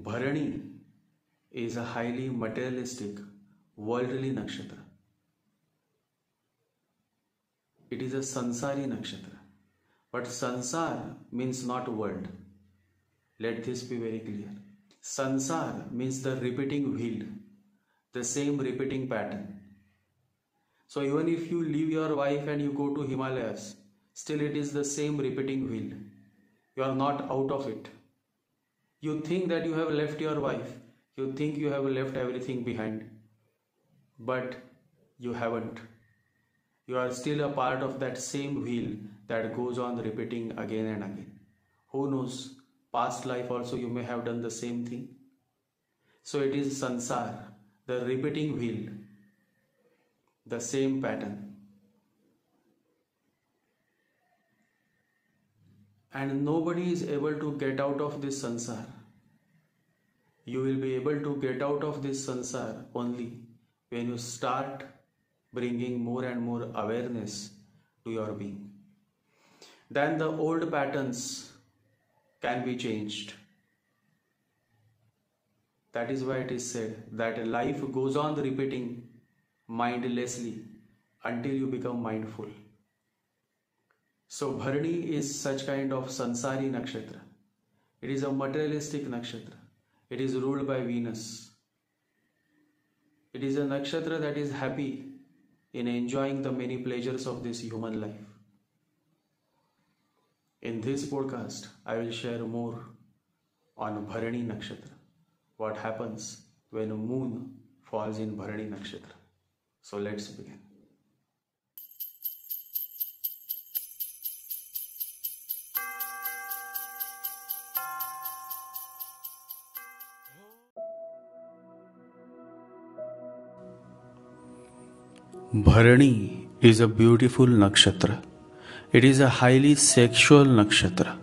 Bharani is a highly materialistic, worldly nakshatra. It is a Sansari nakshatra. But Sansar means not world. Let this be very clear. Sansar means the repeating wheel, the same repeating pattern. So even if you leave your wife and you go to Himalayas, still it is the same repeating wheel. You are not out of it. You think that you have left your wife, you think you have left everything behind, but you haven't. You are still a part of that same wheel that goes on repeating again and again. Who knows, past life also you may have done the same thing. So it is sansar, the repeating wheel, the same pattern. And nobody is able to get out of this sansar. You will be able to get out of this sansar only when you start bringing more and more awareness to your being. Then the old patterns can be changed. That is why it is said that life goes on repeating mindlessly until you become mindful. So Bharani is such kind of Sansari nakshatra. It is a materialistic nakshatra. It is ruled by Venus. It is a nakshatra that is happy in enjoying the many pleasures of this human life. In this podcast, I will share more on Bharani Nakshatra, what happens when a moon falls in Bharani Nakshatra. So let's begin. Bharani is a beautiful nakshatra. It is a highly sexual nakshatra.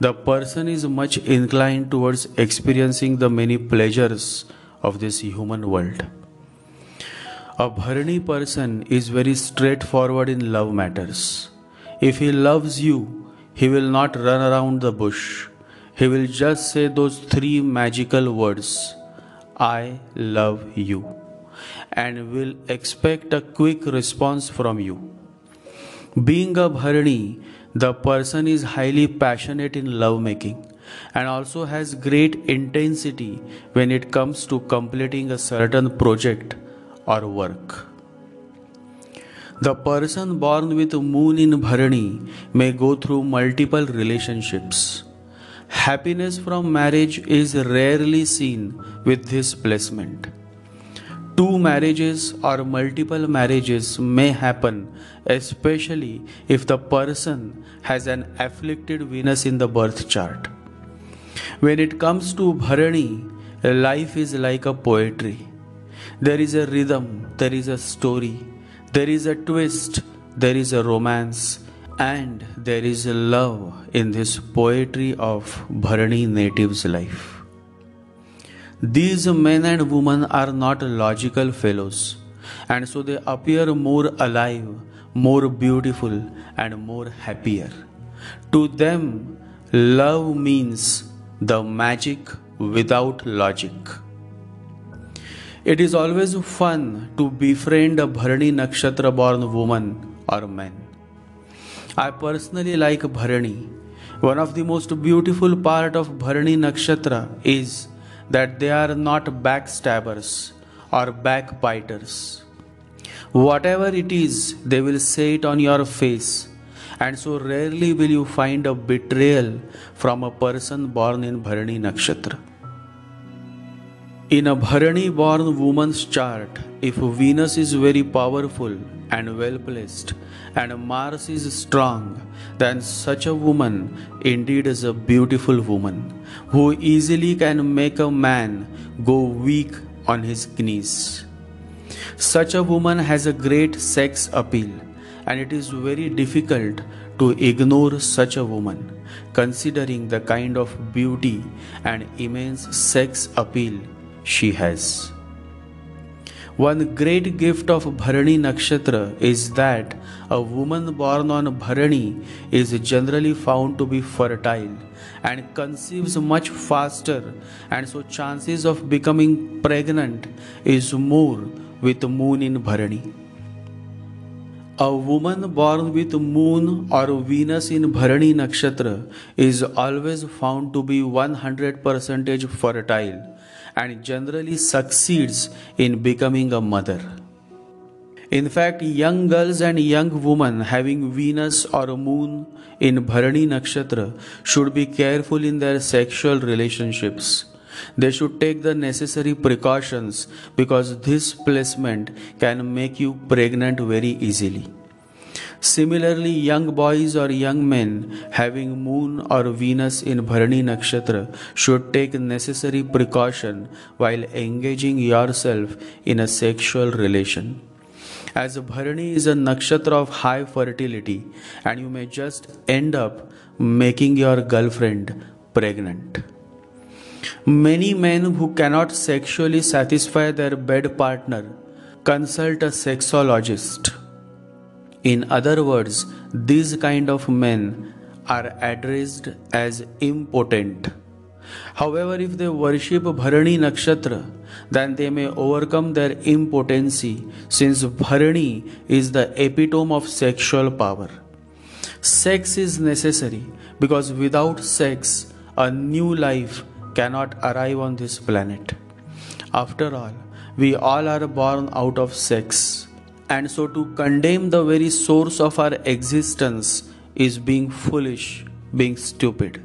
The person is much inclined towards experiencing the many pleasures of this human world. A Bharani person is very straightforward in love matters. If he loves you, he will not run around the bush. He will just say those three magical words I love you and will expect a quick response from you. Being a Bharani, the person is highly passionate in lovemaking and also has great intensity when it comes to completing a certain project or work. The person born with moon in Bharani may go through multiple relationships. Happiness from marriage is rarely seen with this placement two marriages or multiple marriages may happen, especially if the person has an afflicted Venus in the birth chart. When it comes to Bharani, life is like a poetry. There is a rhythm, there is a story, there is a twist, there is a romance, and there is a love in this poetry of Bharani native's life. These men and women are not logical fellows, and so they appear more alive, more beautiful, and more happier. To them, love means the magic without logic. It is always fun to befriend a Bharani Nakshatra born woman or man. I personally like Bharani. One of the most beautiful part of Bharani Nakshatra is that they are not backstabbers or backbiters. Whatever it is, they will say it on your face, and so rarely will you find a betrayal from a person born in Bharani Nakshatra. In a Bharani born woman's chart, if Venus is very powerful and well placed, and Mars is strong, then such a woman indeed is a beautiful woman who easily can make a man go weak on his knees. Such a woman has a great sex appeal, and it is very difficult to ignore such a woman, considering the kind of beauty and immense sex appeal she has. One great gift of Bharani Nakshatra is that a woman born on Bharani is generally found to be fertile and conceives much faster, and so chances of becoming pregnant is more with moon in Bharani. A woman born with moon or Venus in Bharani Nakshatra is always found to be 100% fertile and generally succeeds in becoming a mother. In fact, young girls and young women having Venus or moon in Bharani Nakshatra should be careful in their sexual relationships. They should take the necessary precautions because this placement can make you pregnant very easily. Similarly, young boys or young men having moon or Venus in Bharani nakshatra should take necessary precaution while engaging yourself in a sexual relation. As Bharani is a nakshatra of high fertility, and you may just end up making your girlfriend pregnant. Many men who cannot sexually satisfy their bed partner consult a sexologist in other words, these kind of men are addressed as impotent. However, if they worship Bharani Nakshatra, then they may overcome their impotency since Bharani is the epitome of sexual power. Sex is necessary because without sex, a new life cannot arrive on this planet. After all, we all are born out of sex. And so to condemn the very source of our existence is being foolish, being stupid.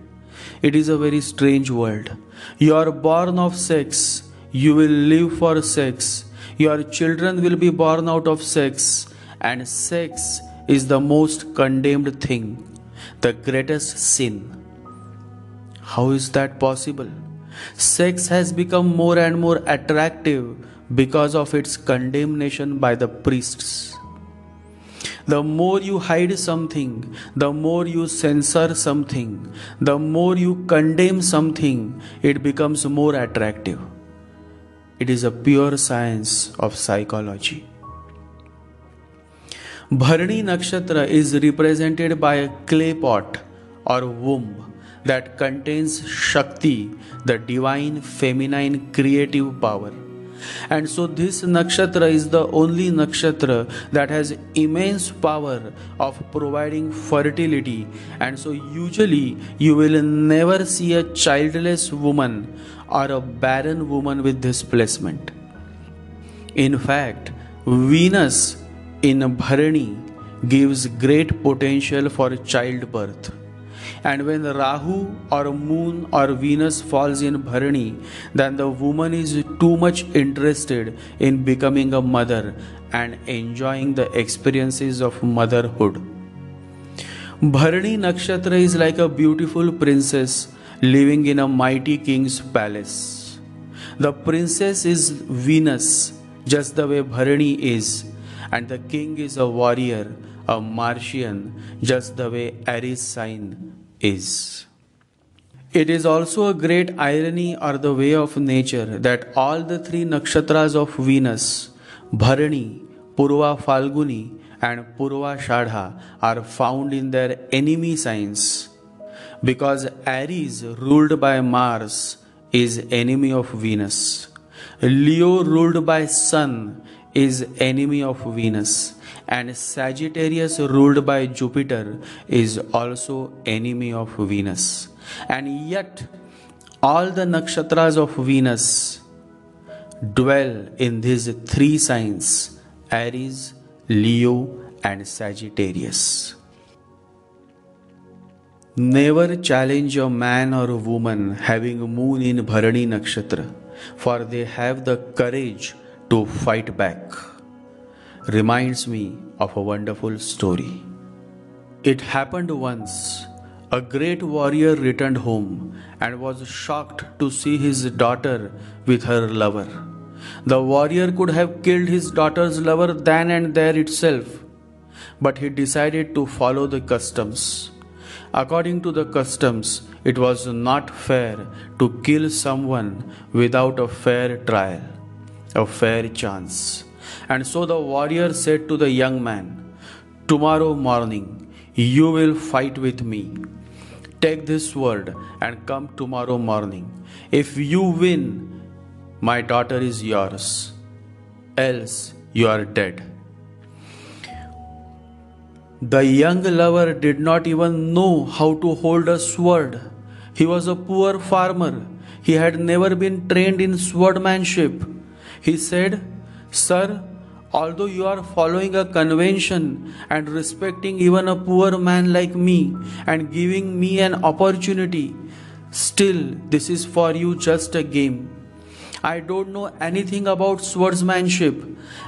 It is a very strange world. You are born of sex, you will live for sex, your children will be born out of sex, and sex is the most condemned thing, the greatest sin. How is that possible? Sex has become more and more attractive because of its condemnation by the priests. The more you hide something, the more you censor something, the more you condemn something, it becomes more attractive. It is a pure science of psychology. Bharani Nakshatra is represented by a clay pot or womb that contains Shakti, the divine feminine creative power. And so, this nakshatra is the only nakshatra that has immense power of providing fertility. And so, usually, you will never see a childless woman or a barren woman with this placement. In fact, Venus in Bharani gives great potential for childbirth. And when Rahu or Moon or Venus falls in Bharani, then the woman is too much interested in becoming a mother and enjoying the experiences of motherhood. Bharani Nakshatra is like a beautiful princess living in a mighty king's palace. The princess is Venus, just the way Bharani is, and the king is a warrior, a Martian, just the way Aries sign is. It is also a great irony or the way of nature that all the three nakshatras of Venus, Bharani, Purva Falguni, and Purva Shadha, are found in their enemy signs. Because Aries, ruled by Mars, is enemy of Venus. Leo, ruled by Sun, is enemy of Venus and Sagittarius ruled by Jupiter is also enemy of Venus. And yet all the nakshatras of Venus dwell in these three signs Aries, Leo, and Sagittarius. Never challenge a man or a woman having a moon in Bharani Nakshatra, for they have the courage to fight back reminds me of a wonderful story. It happened once. A great warrior returned home and was shocked to see his daughter with her lover. The warrior could have killed his daughter's lover then and there itself, but he decided to follow the customs. According to the customs, it was not fair to kill someone without a fair trial, a fair chance. And so the warrior said to the young man, Tomorrow morning you will fight with me. Take this sword and come tomorrow morning. If you win, my daughter is yours. Else you are dead. The young lover did not even know how to hold a sword. He was a poor farmer. He had never been trained in swordmanship. He said, Sir, although you are following a convention and respecting even a poor man like me and giving me an opportunity, still this is for you just a game. I don't know anything about swordsmanship.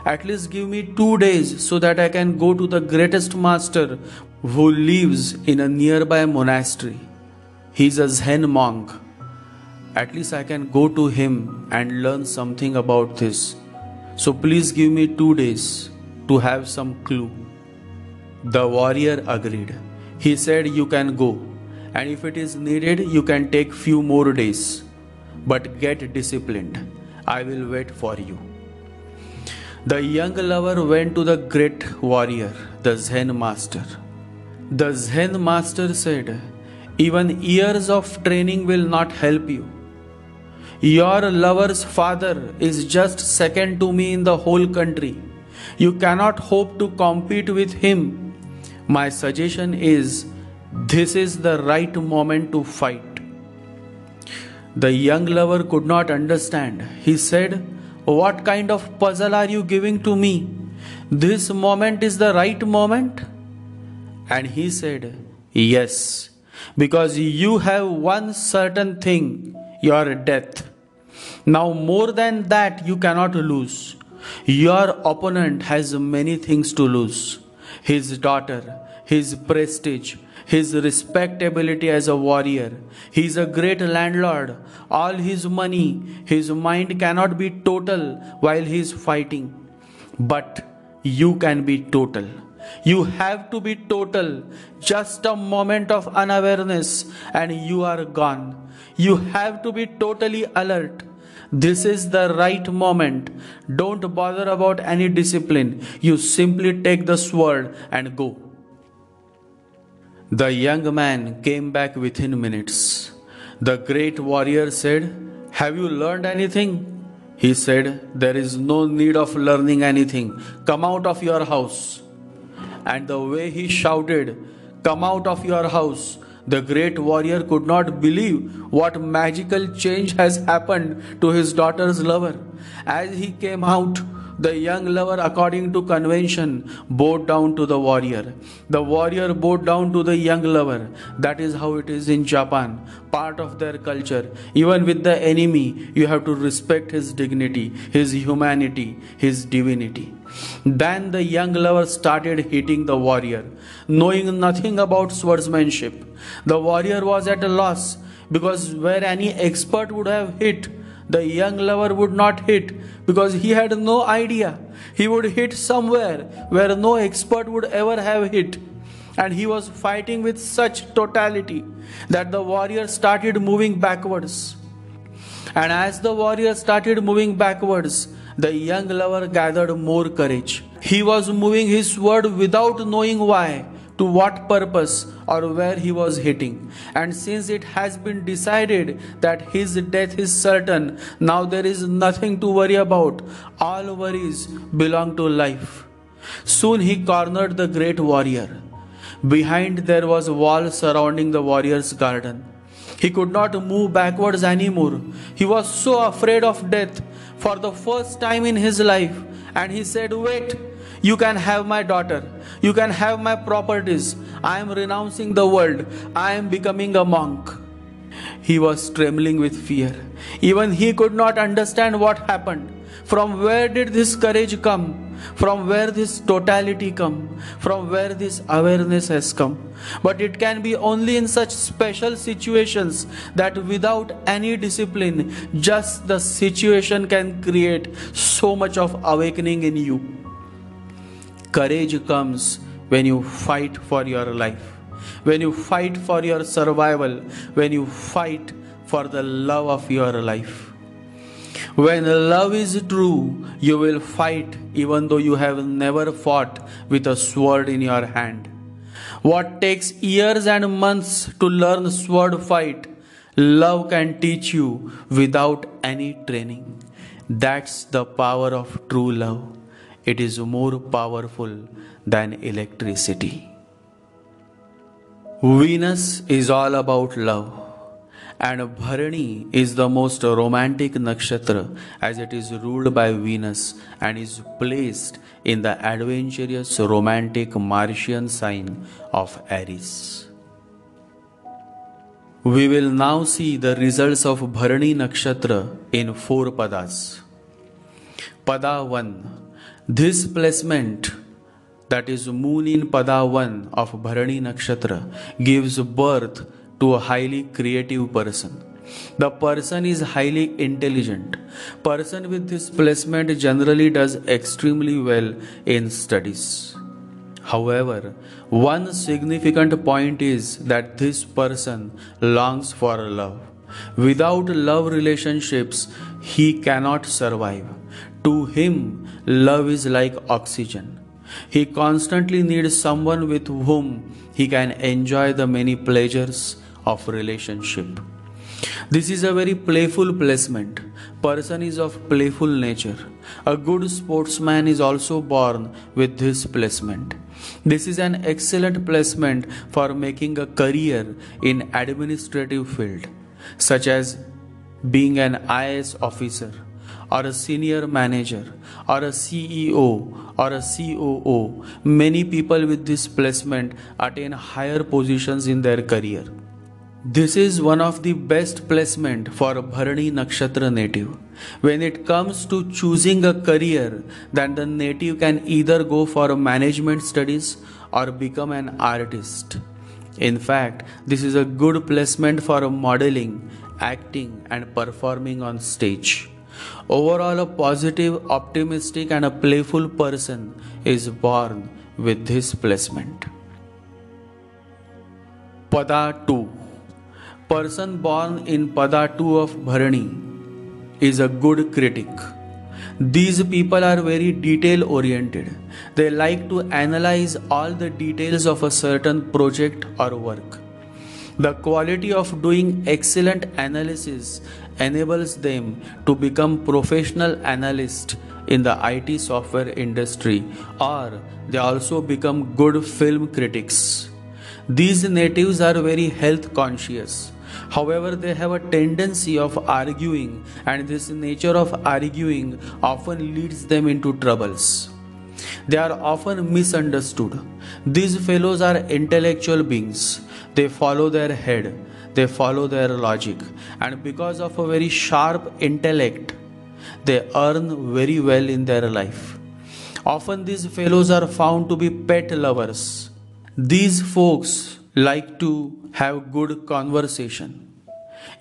At least give me two days so that I can go to the greatest master who lives in a nearby monastery. He's a Zen monk. At least I can go to him and learn something about this. So please give me two days to have some clue. The warrior agreed. He said, You can go, and if it is needed, you can take few more days. But get disciplined. I will wait for you. The young lover went to the great warrior, the Zen master. The Zen master said, Even years of training will not help you. Your lover's father is just second to me in the whole country. You cannot hope to compete with him. My suggestion is this is the right moment to fight. The young lover could not understand. He said, What kind of puzzle are you giving to me? This moment is the right moment? And he said, Yes, because you have one certain thing your death. Now, more than that, you cannot lose. Your opponent has many things to lose his daughter, his prestige, his respectability as a warrior. He is a great landlord. All his money, his mind cannot be total while he is fighting. But you can be total. You have to be total. Just a moment of unawareness and you are gone. You have to be totally alert. This is the right moment. Don't bother about any discipline. You simply take the sword and go. The young man came back within minutes. The great warrior said, Have you learned anything? He said, There is no need of learning anything. Come out of your house. And the way he shouted, Come out of your house, the great warrior could not believe what magical change has happened to his daughter's lover. As he came out, the young lover, according to convention, bowed down to the warrior. The warrior bowed down to the young lover. That is how it is in Japan, part of their culture. Even with the enemy, you have to respect his dignity, his humanity, his divinity. Then the young lover started hitting the warrior, knowing nothing about swordsmanship. The warrior was at a loss because where any expert would have hit, the young lover would not hit because he had no idea. He would hit somewhere where no expert would ever have hit. And he was fighting with such totality that the warrior started moving backwards. And as the warrior started moving backwards, the young lover gathered more courage. He was moving his sword without knowing why to what purpose or where he was hitting. And since it has been decided that his death is certain, now there is nothing to worry about. All worries belong to life. Soon he cornered the great warrior. Behind there was a wall surrounding the warrior's garden. He could not move backwards anymore. He was so afraid of death for the first time in his life. And he said, Wait, you can have my daughter. You can have my properties. I am renouncing the world. I am becoming a monk. He was trembling with fear. Even he could not understand what happened. From where did this courage come? From where this totality come? From where this awareness has come? But it can be only in such special situations that without any discipline, just the situation can create so much of awakening in you. Courage comes when you fight for your life, when you fight for your survival, when you fight for the love of your life. When love is true, you will fight even though you have never fought with a sword in your hand. What takes years and months to learn sword fight, love can teach you without any training. That's the power of true love. It is more powerful than electricity. Venus is all about love and Bharani is the most romantic nakshatra as it is ruled by Venus and is placed in the adventurous romantic Martian sign of Aries. We will now see the results of Bharani nakshatra in four padas. Pada 1 This placement that is moon in pada 1 of Bharani nakshatra gives birth to a highly creative person. The person is highly intelligent. Person with this placement generally does extremely well in studies. However, one significant point is that this person longs for love. Without love relationships, he cannot survive. To him, love is like oxygen. He constantly needs someone with whom he can enjoy the many pleasures of relationship. This is a very playful placement. Person is of playful nature. A good sportsman is also born with this placement. This is an excellent placement for making a career in administrative field such as being an IAS officer or a senior manager or a CEO or a COO. Many people with this placement attain higher positions in their career. This is one of the best placement for a Bharani Nakshatra native. When it comes to choosing a career, then the native can either go for management studies or become an artist. In fact, this is a good placement for modeling, acting, and performing on stage. Overall, a positive, optimistic, and a playful person is born with this placement. Pada 2 person born in Pada 2 of Bharani is a good critic. These people are very detail oriented. They like to analyze all the details of a certain project or work. The quality of doing excellent analysis enables them to become professional analysts in the IT software industry or they also become good film critics. These natives are very health conscious However, they have a tendency of arguing, and this nature of arguing often leads them into troubles. They are often misunderstood. These fellows are intellectual beings. They follow their head, they follow their logic, and because of a very sharp intellect, they earn very well in their life. Often, these fellows are found to be pet lovers. These folks like to have good conversation.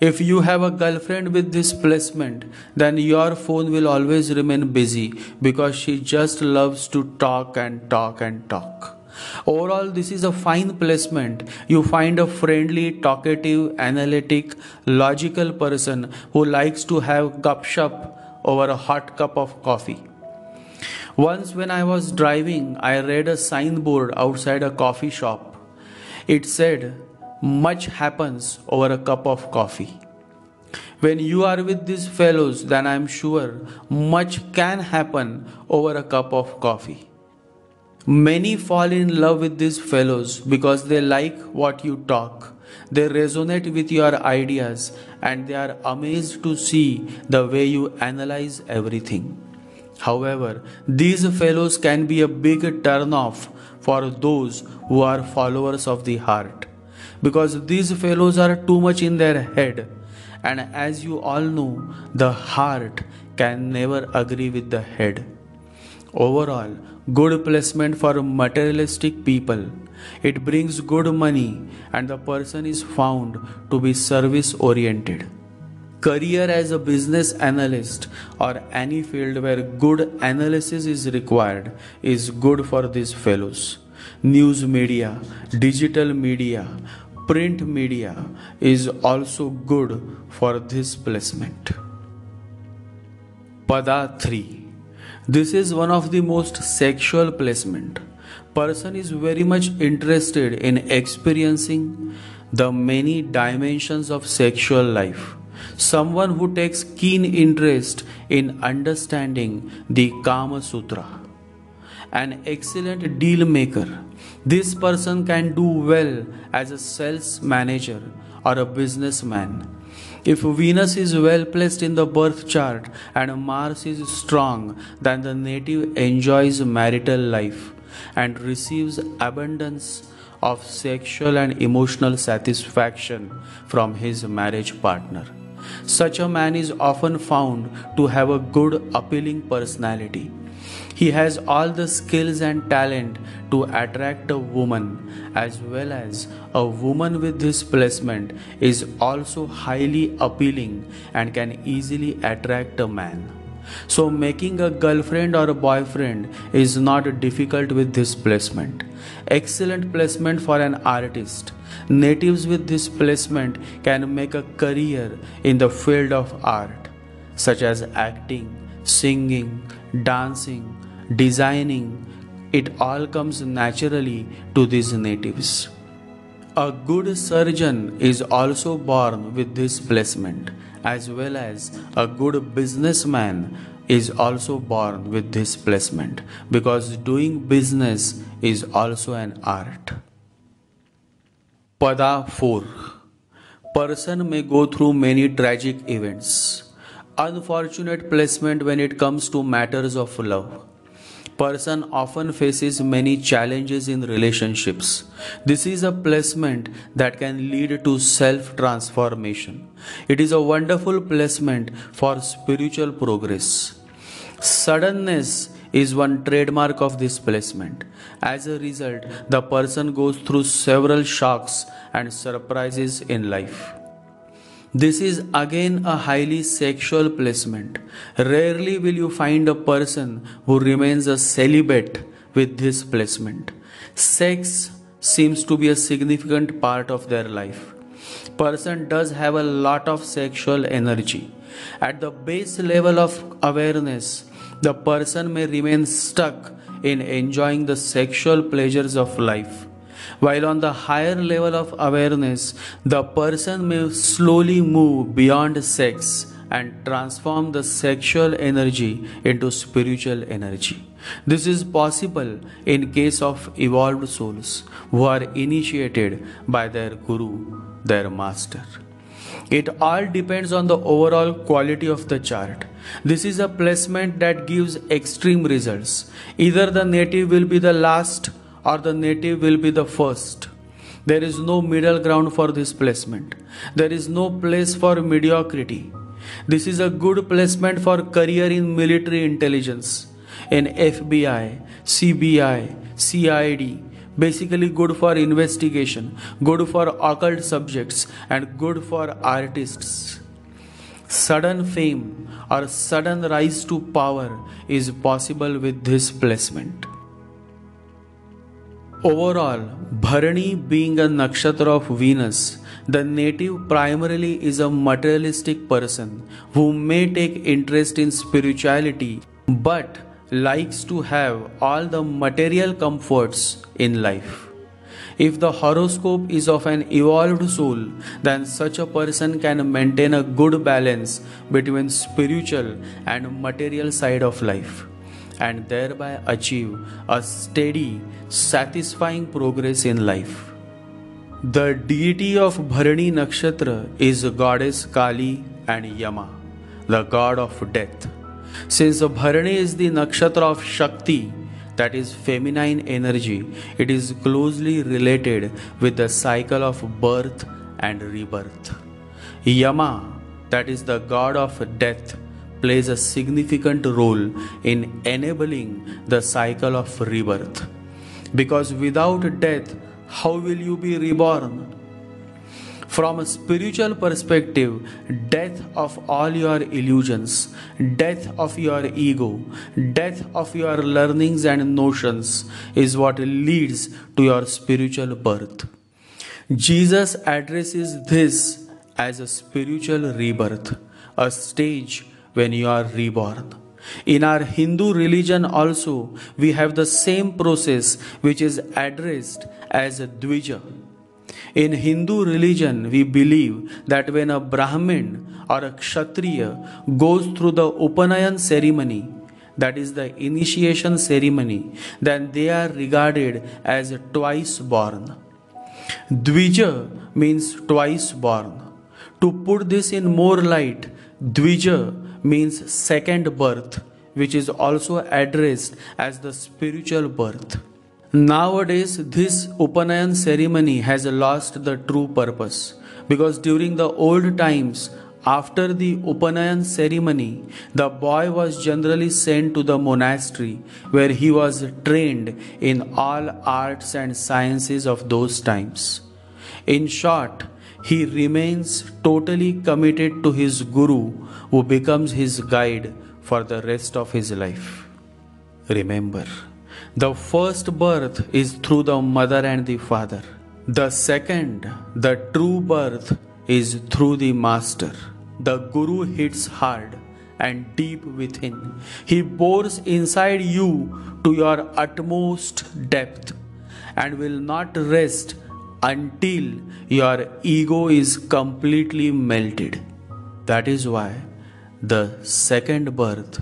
If you have a girlfriend with this placement, then your phone will always remain busy because she just loves to talk and talk and talk. Overall, this is a fine placement. You find a friendly, talkative, analytic, logical person who likes to have gupshup over a hot cup of coffee. Once, when I was driving, I read a signboard outside a coffee shop. It said, much happens over a cup of coffee. When you are with these fellows, then I am sure much can happen over a cup of coffee. Many fall in love with these fellows because they like what you talk. They resonate with your ideas and they are amazed to see the way you analyze everything. However, these fellows can be a big turn off for those who are followers of the heart because these fellows are too much in their head. And as you all know, the heart can never agree with the head. Overall, good placement for materialistic people. It brings good money and the person is found to be service oriented. Career as a business analyst or any field where good analysis is required is good for these fellows. News media, digital media, print media is also good for this placement. Pada 3. This is one of the most sexual placement. Person is very much interested in experiencing the many dimensions of sexual life. Someone who takes keen interest in understanding the Kama Sutra. An excellent deal maker. This person can do well as a sales manager or a businessman. If Venus is well placed in the birth chart and Mars is strong, then the native enjoys marital life and receives abundance of sexual and emotional satisfaction from his marriage partner. Such a man is often found to have a good, appealing personality. He has all the skills and talent to attract a woman, as well as a woman with this placement is also highly appealing and can easily attract a man. So, making a girlfriend or a boyfriend is not difficult with this placement. Excellent placement for an artist. Natives with this placement can make a career in the field of art, such as acting, singing, dancing, designing. It all comes naturally to these natives. A good surgeon is also born with this placement as well as a good businessman is also born with this placement because doing business is also an art. Pada 4 Person may go through many tragic events. Unfortunate placement when it comes to matters of love person often faces many challenges in relationships. This is a placement that can lead to self transformation. It is a wonderful placement for spiritual progress. Suddenness is one trademark of this placement. As a result, the person goes through several shocks and surprises in life. This is again a highly sexual placement. Rarely will you find a person who remains a celibate with this placement. Sex seems to be a significant part of their life. Person does have a lot of sexual energy. At the base level of awareness, the person may remain stuck in enjoying the sexual pleasures of life while on the higher level of awareness, the person may slowly move beyond sex and transform the sexual energy into spiritual energy. This is possible in case of evolved souls who are initiated by their guru, their master. It all depends on the overall quality of the chart. This is a placement that gives extreme results. Either the native will be the last or the native will be the first. There is no middle ground for this placement. There is no place for mediocrity. This is a good placement for career in military intelligence, in FBI, CBI, CID, basically good for investigation, good for occult subjects, and good for artists. Sudden fame or sudden rise to power is possible with this placement. Overall, Bharani being a nakshatra of Venus, the native primarily is a materialistic person who may take interest in spirituality but likes to have all the material comforts in life. If the horoscope is of an evolved soul, then such a person can maintain a good balance between spiritual and material side of life and thereby achieve a steady, satisfying progress in life. The deity of Bharani Nakshatra is goddess Kali and Yama, the god of death. Since Bharani is the nakshatra of Shakti, that is feminine energy, it is closely related with the cycle of birth and rebirth. Yama, that is the god of death, plays a significant role in enabling the cycle of rebirth. Because without death, how will you be reborn? From a spiritual perspective, death of all your illusions, death of your ego, death of your learnings and notions is what leads to your spiritual birth. Jesus addresses this as a spiritual rebirth, a stage when you are reborn. In our Hindu religion also, we have the same process which is addressed as Dvija. In Hindu religion, we believe that when a Brahmin or a Kshatriya goes through the Upanayan ceremony, that is the initiation ceremony, then they are regarded as twice born. Dvija means twice born. To put this in more light, Dvija means second birth, which is also addressed as the spiritual birth. Nowadays, this Upanayan ceremony has lost the true purpose because during the old times, after the Upanayan ceremony, the boy was generally sent to the monastery where he was trained in all arts and sciences of those times. In short, he remains totally committed to his Guru who becomes his guide for the rest of his life. Remember, the first birth is through the mother and the father. The second, the true birth, is through the master. The Guru hits hard and deep within. He bores inside you to your utmost depth and will not rest until your ego is completely melted. That is why the second birth,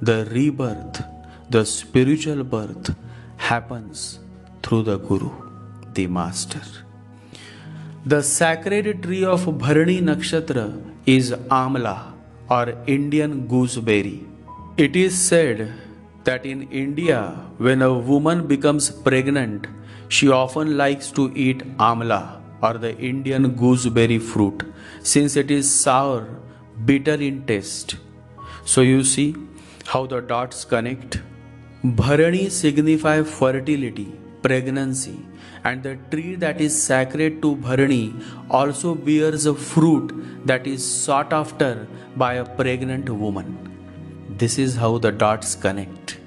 the rebirth, the spiritual birth happens through the Guru, the Master. The sacred tree of Bharani Nakshatra is Amla or Indian gooseberry. It is said that in India, when a woman becomes pregnant, she often likes to eat amla or the Indian gooseberry fruit since it is sour, bitter in taste. So you see how the dots connect. Bharani signify fertility, pregnancy, and the tree that is sacred to Bharani also bears a fruit that is sought after by a pregnant woman. This is how the dots connect.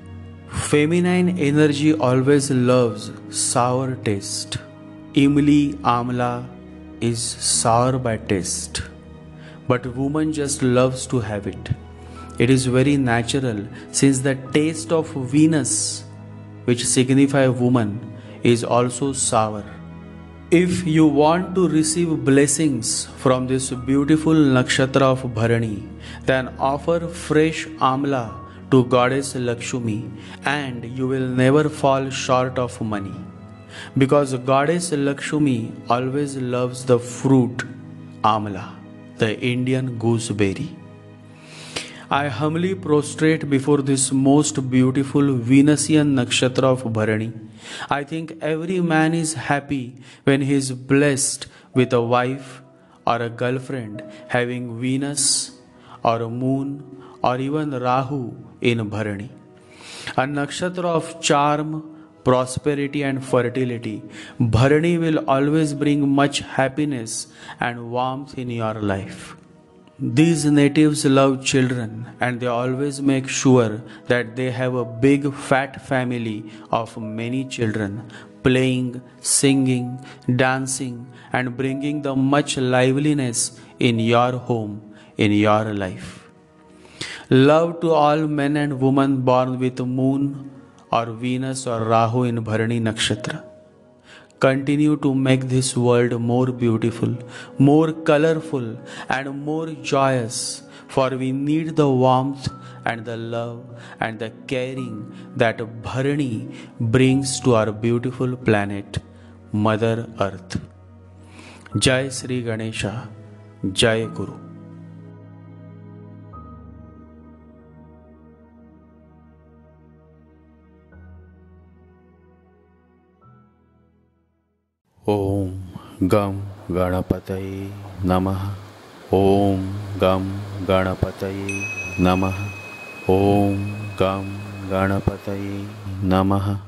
Feminine energy always loves sour taste. Imli amla is sour by taste, but woman just loves to have it. It is very natural since the taste of Venus, which signify woman, is also sour. If you want to receive blessings from this beautiful nakshatra of Bharani, then offer fresh amla to goddess Lakshmi and you will never fall short of money. Because goddess Lakshmi always loves the fruit amla, the Indian gooseberry. I humbly prostrate before this most beautiful Venusian nakshatra of Bharani. I think every man is happy when he is blessed with a wife or a girlfriend having Venus or a moon or even Rahu in Bharani. A nakshatra of charm, prosperity, and fertility, Bharani will always bring much happiness and warmth in your life. These natives love children and they always make sure that they have a big fat family of many children playing, singing, dancing, and bringing the much liveliness in your home, in your life. Love to all men and women born with moon or Venus or Rahu in Bharani Nakshatra continue to make this world more beautiful, more colorful, and more joyous. For we need the warmth and the love and the caring that Bharani brings to our beautiful planet, Mother Earth. Jai Sri Ganesha, Jai Guru. ॐ गं गणपतये नमः। ॐ गं गणपतये नमः। ॐ गं गणपतये नमः